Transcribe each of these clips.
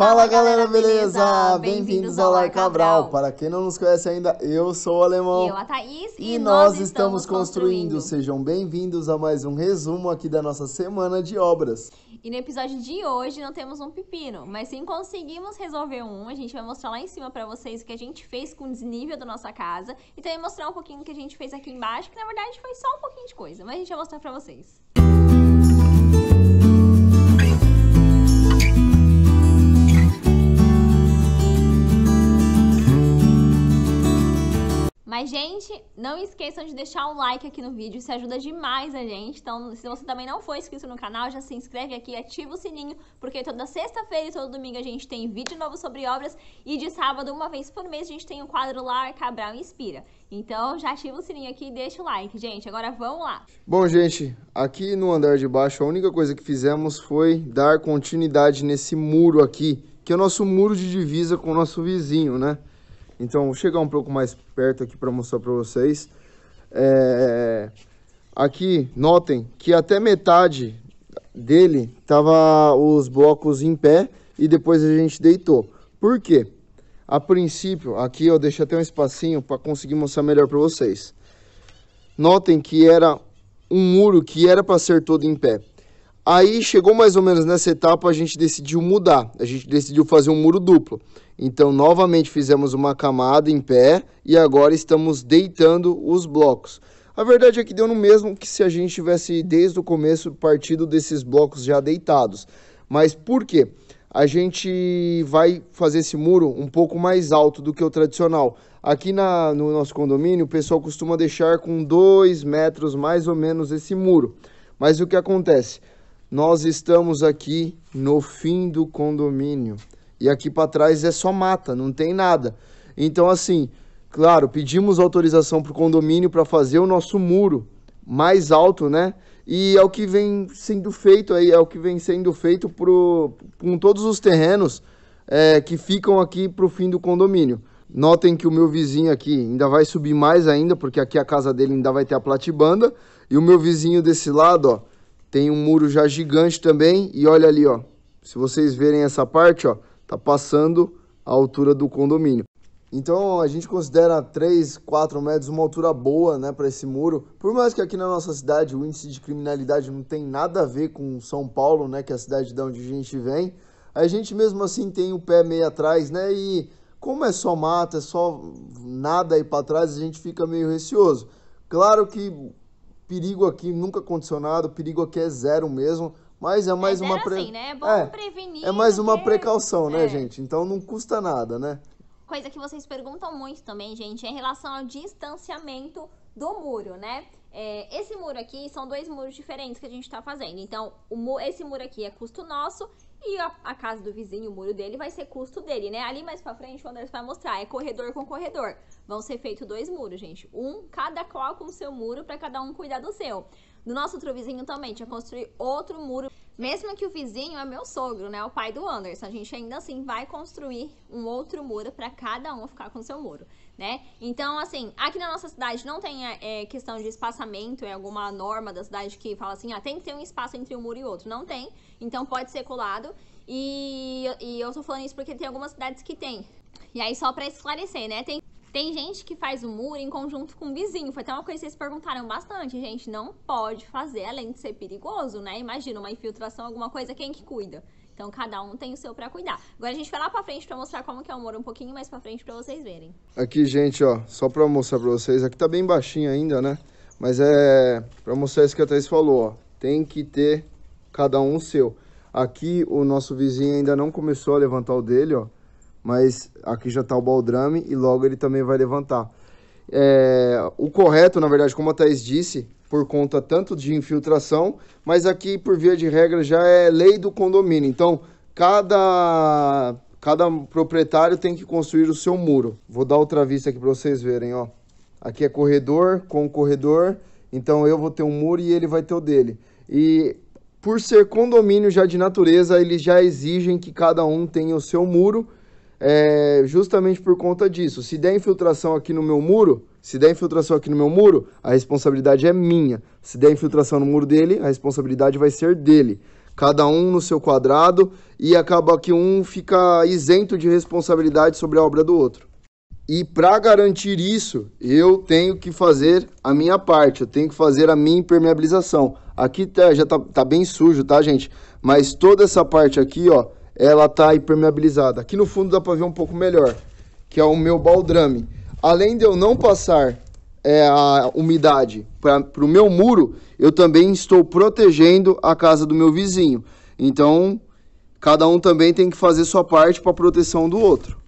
Fala galera, beleza? Bem-vindos ao Lar Cabral. Para quem não nos conhece ainda, eu sou o Alemão. E eu, a Thaís. E, nós estamos construindo. Sejam bem-vindos a mais um resumo aqui da nossa semana de obras. E no episódio de hoje não temos um pepino, mas sim conseguimos resolver um. A gente vai mostrar lá em cima para vocês o que a gente fez com o desnível da nossa casa e também mostrar um pouquinho o que a gente fez aqui embaixo, que na verdade foi só um pouquinho de coisa, mas a gente vai mostrar para vocês. Mas, gente, não esqueçam de deixar um like aqui no vídeo, isso ajuda demais a gente. Então, se você também não for inscrito no canal, já se inscreve aqui, ativa o sininho, porque toda sexta-feira e todo domingo a gente tem vídeo novo sobre obras e de sábado, uma vez por mês, a gente tem o quadro Lar Cabral Inspira. Então, já ativa o sininho aqui e deixa o like, gente. Agora vamos lá. Bom, gente, aqui no andar de baixo, a única coisa que fizemos foi dar continuidade nesse muro aqui, que é o nosso muro de divisa com o nosso vizinho, né? Então, vou chegar um pouco mais perto aqui para mostrar para vocês. É... Aqui, notem que até metade dele tava os blocos em pé e depois a gente deitou. Por quê? A princípio, aqui eu deixo até um espacinho para conseguir mostrar melhor para vocês. Notem que era um muro que era para ser todo em pé. Aí chegou mais ou menos nessa etapa, a gente decidiu mudar. A gente decidiu fazer um muro duplo. Então, novamente fizemos uma camada em pé e agora estamos deitando os blocos. A verdade é que deu no mesmo que se a gente tivesse desde o começo partido desses blocos já deitados. Mas por quê? A gente vai fazer esse muro um pouco mais alto do que o tradicional. Aqui na, no nosso condomínio, o pessoal costuma deixar com 2 metros mais ou menos esse muro. Mas o que acontece? Nós estamos aqui no fim do condomínio. E aqui para trás é só mata, não tem nada. Então, assim, claro, pedimos autorização para o condomínio para fazer o nosso muro mais alto, né? E é o que vem sendo feito aí, é o que vem sendo feito pro, com todos os terrenos é, que ficam aqui para o fim do condomínio. Notem que o meu vizinho aqui ainda vai subir mais ainda, porque aqui a casa dele ainda vai ter a platibanda. E o meu vizinho desse lado, ó, tem um muro já gigante também. E olha ali, ó. Se vocês verem essa parte, ó. Tá passando a altura do condomínio. Então a gente considera 3, 4 metros uma altura boa, né, para esse muro. Por mais que aqui na nossa cidade o índice de criminalidade não tem nada a ver com São Paulo, né, que é a cidade de onde a gente vem, a gente mesmo assim tem o pé meio atrás, né, e como é só mata, é só nada aí para trás, a gente fica meio receoso. Claro que Perigo aqui nunca condicionado, perigo aqui é zero mesmo. Mas é mais é uma pre... assim, né? É bom é, prevenir. É mais uma precaução, né, é. gente? Então não custa nada, né? Coisa que vocês perguntam muito também, gente, é em relação ao distanciamento do muro, né? É, esse muro aqui são dois muros diferentes que a gente tá fazendo. Então, o, esse muro aqui é custo nosso e a, a, casa do vizinho, o muro dele, vai ser custo dele, né? Ali mais pra frente, o Anderson vai mostrar, é corredor com corredor. Vão ser feitos dois muros, gente. Um, cada qual com o seu muro, para cada um cuidar do seu. No nosso outro vizinho também, tinha construir outro muro. Mesmo que o vizinho é meu sogro, né? O pai do Anderson. A gente ainda assim vai construir um outro muro para cada um ficar com seu muro, né? Então, assim, aqui na nossa cidade não tem é, questão de espaçamento, é alguma norma da cidade que fala assim, ah, tem que ter um espaço entre um muro e outro. Não tem, então pode ser colado. E, e eu tô falando isso porque tem algumas cidades que tem. E aí, só para esclarecer, né? Tem tem gente que faz o muro em conjunto com o vizinho. Foi até uma coisa que vocês perguntaram bastante. Gente, não pode fazer, além de ser perigoso, né? Imagina uma infiltração, alguma coisa, quem que cuida? Então, cada um tem o seu para cuidar. Agora, a gente vai lá pra frente pra mostrar como que é o muro um pouquinho mais pra frente pra vocês verem. Aqui, gente, ó, só pra mostrar pra vocês. Aqui tá bem baixinho ainda, né? Mas é pra mostrar isso que a Thaís falou, ó. Tem que ter cada um o seu. Aqui, o nosso vizinho ainda não começou a levantar o dele, ó mas aqui já está o baldrame e logo ele também vai levantar. É, o correto, na verdade, como a Thaís disse, por conta tanto de infiltração, mas aqui, por via de regra, já é lei do condomínio. Então, cada, cada proprietário tem que construir o seu muro. Vou dar outra vista aqui para vocês verem, ó. Aqui é corredor com corredor, então eu vou ter um muro e ele vai ter o dele. E por ser condomínio já de natureza, eles já exigem que cada um tenha o seu muro, é, justamente por conta disso. Se der infiltração aqui no meu muro, se der infiltração aqui no meu muro, a responsabilidade é minha. Se der infiltração no muro dele, a responsabilidade vai ser dele. cada um no seu quadrado e acaba que um fica isento de responsabilidade sobre a obra do outro. E para garantir isso, eu tenho que fazer a minha parte, eu tenho que fazer a minha impermeabilização. Aqui tá, já tá, tá bem sujo, tá, gente? Mas toda essa parte aqui, ó, ela tá impermeabilizada. Aqui no fundo dá para ver um pouco melhor, que é o meu baldrame. Além de eu não passar é, a umidade para o meu muro, eu também estou protegendo a casa do meu vizinho. Então, cada um também tem que fazer sua parte para a proteção do outro.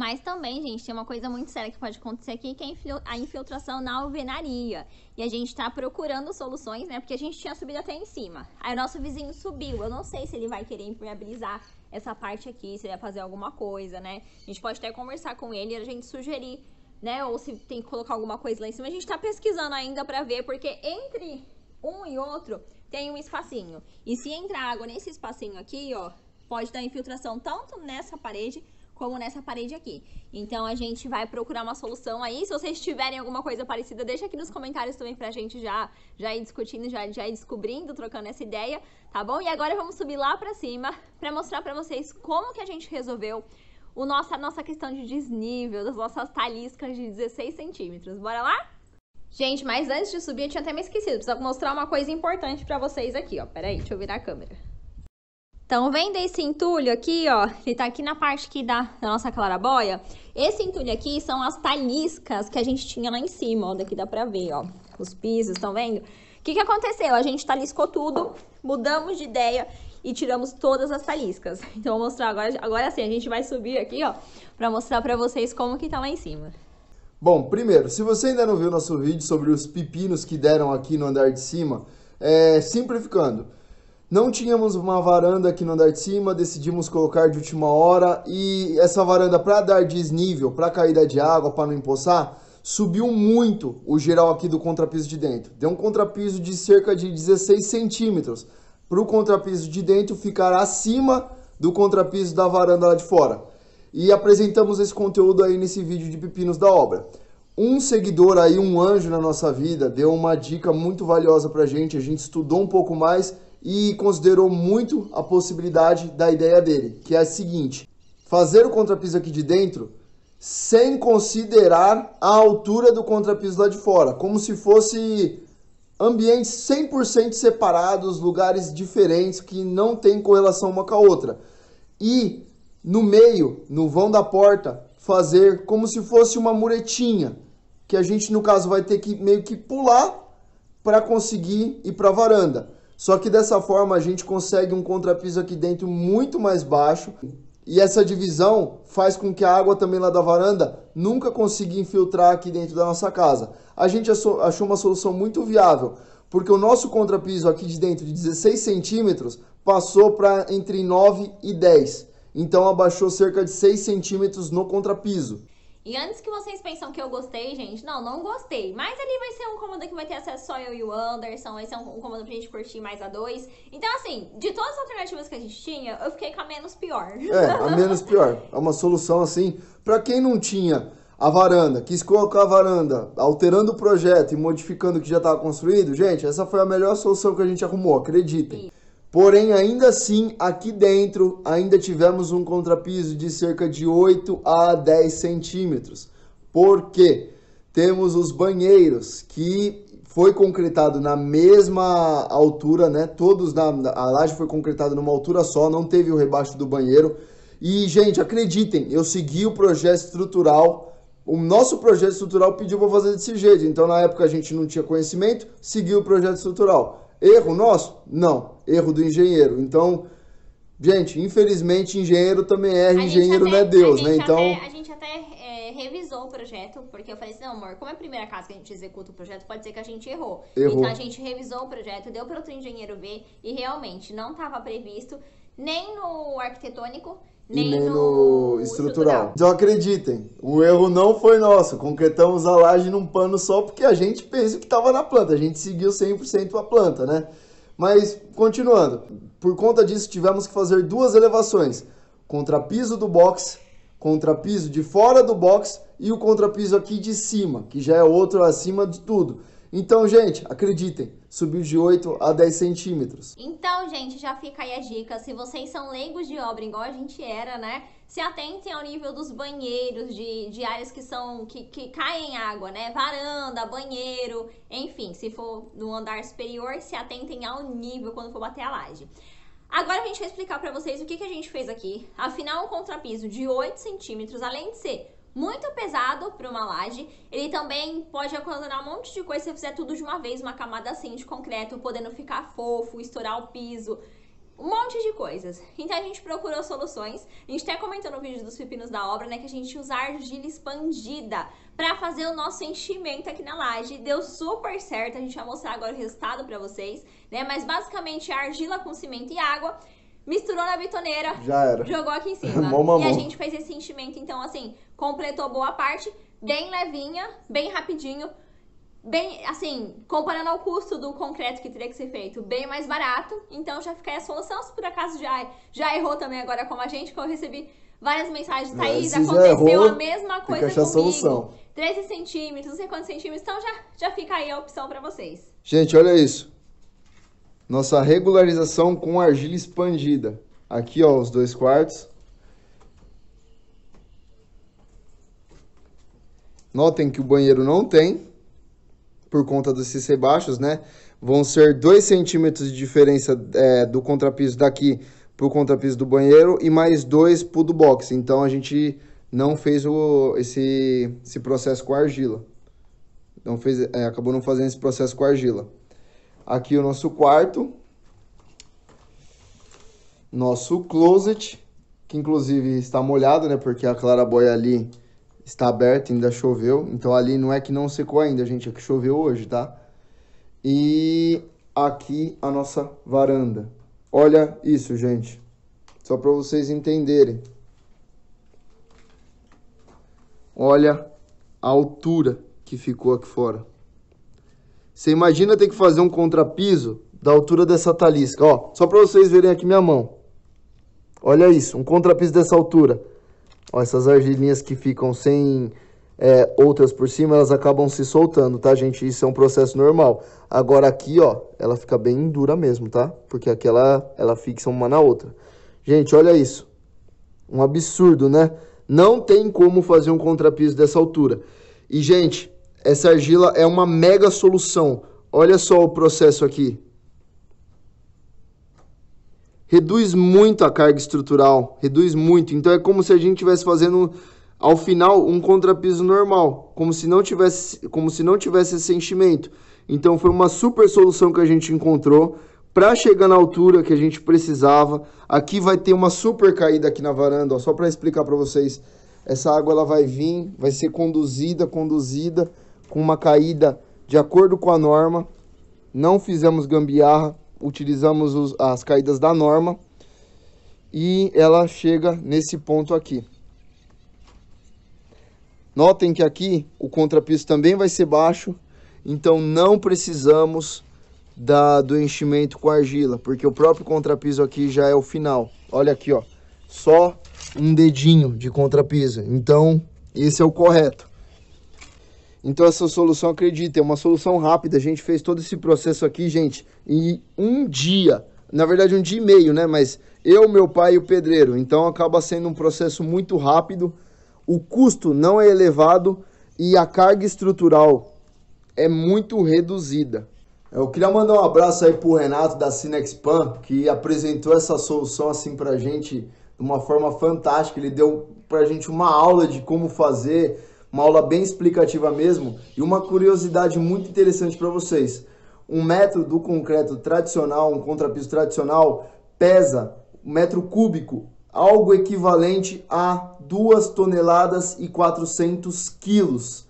Mas também, gente, tem uma coisa muito séria que pode acontecer aqui, que é a infiltração na alvenaria. E a gente tá procurando soluções, né? Porque a gente tinha subido até em cima. Aí o nosso vizinho subiu. Eu não sei se ele vai querer impermeabilizar essa parte aqui, se ele vai fazer alguma coisa, né? A gente pode até conversar com ele e a gente sugerir, né? Ou se tem que colocar alguma coisa lá em cima. A gente tá pesquisando ainda pra ver, porque entre um e outro tem um espacinho. E se entrar água nesse espacinho aqui, ó, pode dar infiltração tanto nessa parede como nessa parede aqui. Então a gente vai procurar uma solução aí. Se vocês tiverem alguma coisa parecida, deixa aqui nos comentários também pra gente já, já ir discutindo, já, já ir descobrindo, trocando essa ideia, tá bom? E agora vamos subir lá pra cima pra mostrar pra vocês como que a gente resolveu o nosso, a nossa questão de desnível das nossas taliscas de 16 centímetros. Bora lá? Gente, mas antes de subir, eu tinha até me esquecido. Preciso mostrar uma coisa importante pra vocês aqui, ó. Pera aí, deixa eu virar a câmera. Então, vendo esse entulho aqui, ó, ele tá aqui na parte aqui da, da nossa clarabóia. Esse entulho aqui são as taliscas que a gente tinha lá em cima, ó, daqui dá pra ver, ó, os pisos, estão vendo? O que que aconteceu? A gente taliscou tudo, mudamos de ideia e tiramos todas as taliscas. Então, vou mostrar agora, agora sim, a gente vai subir aqui, ó, pra mostrar pra vocês como que tá lá em cima. Bom, primeiro, se você ainda não viu nosso vídeo sobre os pepinos que deram aqui no andar de cima, é, simplificando, não tínhamos uma varanda aqui no andar de cima, decidimos colocar de última hora e essa varanda para dar desnível, para caída de água, para não empoçar, subiu muito o geral aqui do contrapiso de dentro. Deu um contrapiso de cerca de 16 centímetros para o contrapiso de dentro ficar acima do contrapiso da varanda lá de fora. E apresentamos esse conteúdo aí nesse vídeo de pepinos da obra. Um seguidor aí, um anjo na nossa vida, deu uma dica muito valiosa para a gente, a gente estudou um pouco mais e considerou muito a possibilidade da ideia dele, que é a seguinte: fazer o contrapiso aqui de dentro sem considerar a altura do contrapiso lá de fora, como se fosse ambientes 100% separados, lugares diferentes que não tem correlação uma com a outra. E no meio, no vão da porta, fazer como se fosse uma muretinha, que a gente no caso vai ter que meio que pular para conseguir ir para a varanda. Só que dessa forma a gente consegue um contrapiso aqui dentro muito mais baixo e essa divisão faz com que a água também lá da varanda nunca consiga infiltrar aqui dentro da nossa casa. A gente achou uma solução muito viável, porque o nosso contrapiso aqui de dentro de 16 centímetros passou para entre 9 e 10. Então abaixou cerca de 6 centímetros no contrapiso. E antes que vocês pensam que eu gostei, gente, não, não gostei. Mas ali vai ser um cômodo que vai ter acesso só eu e o Anderson, vai ser um, um cômodo pra gente curtir mais a dois. Então, assim, de todas as alternativas que a gente tinha, eu fiquei com a menos pior. É, a menos pior. É uma solução, assim, pra quem não tinha a varanda, quis colocar a varanda, alterando o projeto e modificando o que já estava construído, gente, essa foi a melhor solução que a gente arrumou, acreditem. Sim. Porém, ainda assim, aqui dentro, ainda tivemos um contrapiso de cerca de 8 a 10 centímetros. Por quê? Temos os banheiros, que foi concretado na mesma altura, né? Todos na, a laje foi concretada numa altura só, não teve o rebaixo do banheiro. E, gente, acreditem, eu segui o projeto estrutural. O nosso projeto estrutural pediu para fazer desse jeito. Então, na época a gente não tinha conhecimento, seguiu o projeto estrutural. Erro nosso? Não. Erro do engenheiro. Então, gente, infelizmente, engenheiro também erra, engenheiro até, não é Deus, né? Então. Até, a gente até é, revisou o projeto, porque eu falei assim: não, amor, como é a primeira casa que a gente executa o projeto, pode ser que a gente errou. errou. Então a gente revisou o projeto, deu para outro engenheiro ver e realmente não estava previsto nem no arquitetônico nem, nem no, no estrutural. Então acreditem, o erro não foi nosso. Concretamos a laje num pano só porque a gente pensa que estava na planta. A gente seguiu 100% a planta, né? Mas, continuando, por conta disso tivemos que fazer duas elevações. Contrapiso do box, contrapiso de fora do box e o contrapiso aqui de cima, que já é outro acima de tudo. Então, gente, acreditem, subiu de 8 a 10 centímetros. Então, gente, já fica aí a dica. Se vocês são leigos de obra, igual a gente era, né? Se atentem ao nível dos banheiros, de, de áreas que são que, que caem água, né? Varanda, banheiro, enfim, se for no andar superior, se atentem ao nível quando for bater a laje. Agora a gente vai explicar para vocês o que, que a gente fez aqui. Afinal, um contrapiso de 8 centímetros, além de ser muito pesado para uma laje. Ele também pode ocasionar um monte de coisa se você fizer tudo de uma vez, uma camada assim de concreto, podendo ficar fofo, estourar o piso, um monte de coisas. Então a gente procurou soluções. A gente até comentou no vídeo dos pepinos da obra, né, que a gente usa argila expandida para fazer o nosso enchimento aqui na laje. Deu super certo, a gente vai mostrar agora o resultado para vocês, né? Mas basicamente argila com cimento e água misturou na bitoneira, Já era. jogou aqui em cima. Mão a e a mão. gente fez esse enchimento, então, assim, completou boa parte, bem levinha, bem rapidinho, bem, assim, comparando ao custo do concreto que teria que ser feito, bem mais barato. Então já fica aí a solução. Se por acaso já, já errou também agora como a gente, que eu recebi várias mensagens, Thaís, aconteceu errou, a mesma coisa fica a comigo. solução. 13 centímetros, não sei quantos centímetros, então já, já fica aí a opção pra vocês. Gente, olha isso. Nossa regularização com argila expandida. Aqui, ó, os dois quartos. Notem que o banheiro não tem, por conta desses rebaixos, né? Vão ser 2 centímetros de diferença é, do contrapiso daqui pro contrapiso do banheiro e mais dois pro do box. Então a gente não fez o, esse, esse processo com argila. Não fez, é, acabou não fazendo esse processo com argila. Aqui o nosso quarto. Nosso closet, que inclusive está molhado, né? Porque a clarabóia ali está aberta, ainda choveu. Então ali não é que não secou ainda, gente, é que choveu hoje, tá? E aqui a nossa varanda. Olha isso, gente. Só para vocês entenderem. Olha a altura que ficou aqui fora. Você imagina ter que fazer um contrapiso da altura dessa talisca, ó. Só para vocês verem aqui minha mão. Olha isso, um contrapiso dessa altura. Ó, essas argilinhas que ficam sem é, outras por cima, elas acabam se soltando, tá, gente? Isso é um processo normal. Agora aqui, ó, ela fica bem dura mesmo, tá? Porque aqui ela, ela fixa uma na outra. Gente, olha isso. Um absurdo, né? Não tem como fazer um contrapiso dessa altura. E, gente, essa argila é uma mega solução. Olha só o processo aqui. Reduz muito a carga estrutural, reduz muito. Então é como se a gente estivesse fazendo ao final um contrapiso normal, como se não tivesse, como se não tivesse esse enchimento. Então foi uma super solução que a gente encontrou para chegar na altura que a gente precisava. Aqui vai ter uma super caída aqui na varanda, ó, só para explicar para vocês. Essa água ela vai vir, vai ser conduzida, conduzida com uma caída de acordo com a norma. Não fizemos gambiarra, utilizamos os, as caídas da norma e ela chega nesse ponto aqui. Notem que aqui o contrapiso também vai ser baixo, então não precisamos da, do enchimento com argila, porque o próprio contrapiso aqui já é o final. Olha aqui, ó, só um dedinho de contrapiso, então esse é o correto. Então essa solução, acredita, é uma solução rápida. A gente fez todo esse processo aqui, gente, em um dia. Na verdade, um dia e meio, né? Mas eu, meu pai e o pedreiro. Então acaba sendo um processo muito rápido. O custo não é elevado e a carga estrutural é muito reduzida. Eu queria mandar um abraço aí pro Renato da Cinexpan, que apresentou essa solução assim pra gente de uma forma fantástica. Ele deu pra gente uma aula de como fazer, uma aula bem explicativa mesmo e uma curiosidade muito interessante para vocês. Um metro do concreto tradicional, um contrapiso tradicional, pesa um metro cúbico, algo equivalente a 2 toneladas e 400 quilos.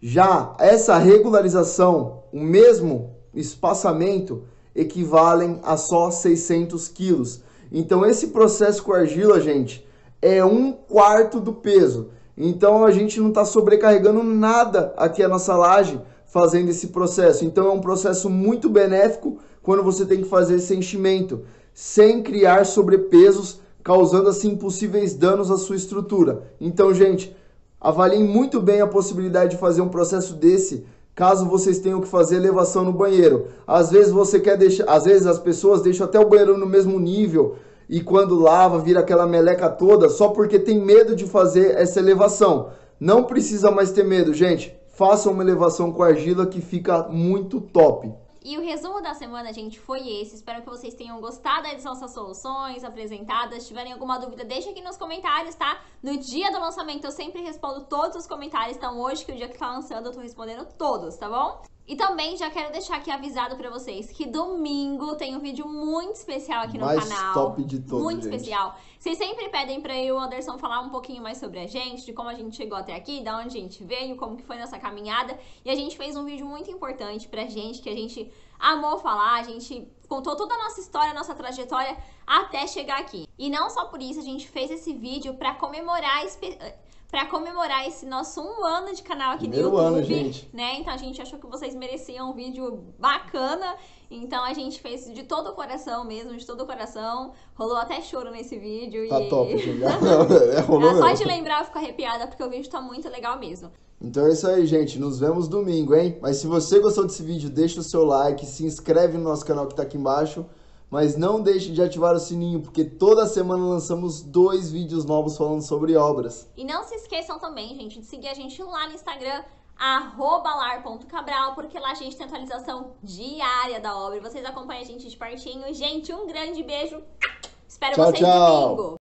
Já essa regularização, o mesmo espaçamento, equivalem a só 600 quilos. Então esse processo com argila, gente, é um quarto do peso. Então a gente não está sobrecarregando nada aqui a nossa laje fazendo esse processo. Então é um processo muito benéfico quando você tem que fazer esse enchimento, sem criar sobrepesos, causando assim possíveis danos à sua estrutura. Então, gente, avaliem muito bem a possibilidade de fazer um processo desse caso vocês tenham que fazer elevação no banheiro. Às vezes você quer deixar, às vezes as pessoas deixam até o banheiro no mesmo nível e quando lava vira aquela meleca toda só porque tem medo de fazer essa elevação. Não precisa mais ter medo, gente. Faça uma elevação com argila que fica muito top. E o resumo da semana, gente, foi esse. Espero que vocês tenham gostado das nossas soluções apresentadas. Se tiverem alguma dúvida, deixa aqui nos comentários, tá? No dia do lançamento eu sempre respondo todos os comentários. Então hoje, que é o dia que tá lançando, eu tô respondendo todos, tá bom? E também já quero deixar aqui avisado para vocês que domingo tem um vídeo muito especial aqui no mais canal. top de todos, Muito gente. especial. Vocês sempre pedem para eu e o Anderson falar um pouquinho mais sobre a gente, de como a gente chegou até aqui, da onde a gente veio, como que foi nossa caminhada. E a gente fez um vídeo muito importante pra gente, que a gente amou falar, a gente contou toda a nossa história, a nossa trajetória até chegar aqui. E não só por isso, a gente fez esse vídeo para comemorar para comemorar esse nosso um ano de canal aqui Primeiro no YouTube, ano, gente. né? Então a gente achou que vocês mereciam um vídeo bacana, então a gente fez de todo o coração mesmo, de todo o coração. Rolou até choro nesse vídeo Tá e top, gente. é, rolou Ah, só de lembrar eu fico arrepiada porque o vídeo tá muito legal mesmo. Então é isso aí, gente. Nos vemos domingo, hein? Mas se você gostou desse vídeo, deixa o seu like, se inscreve no nosso canal que tá aqui embaixo. Mas não deixe de ativar o sininho, porque toda semana lançamos dois vídeos novos falando sobre obras. E não se esqueçam também, gente, de seguir a gente lá no Instagram, lar.cabral, porque lá a gente tem atualização diária da obra. e Vocês acompanham a gente de pertinho. Gente, um grande beijo. Espero Tchau, vocês tchau. domingo.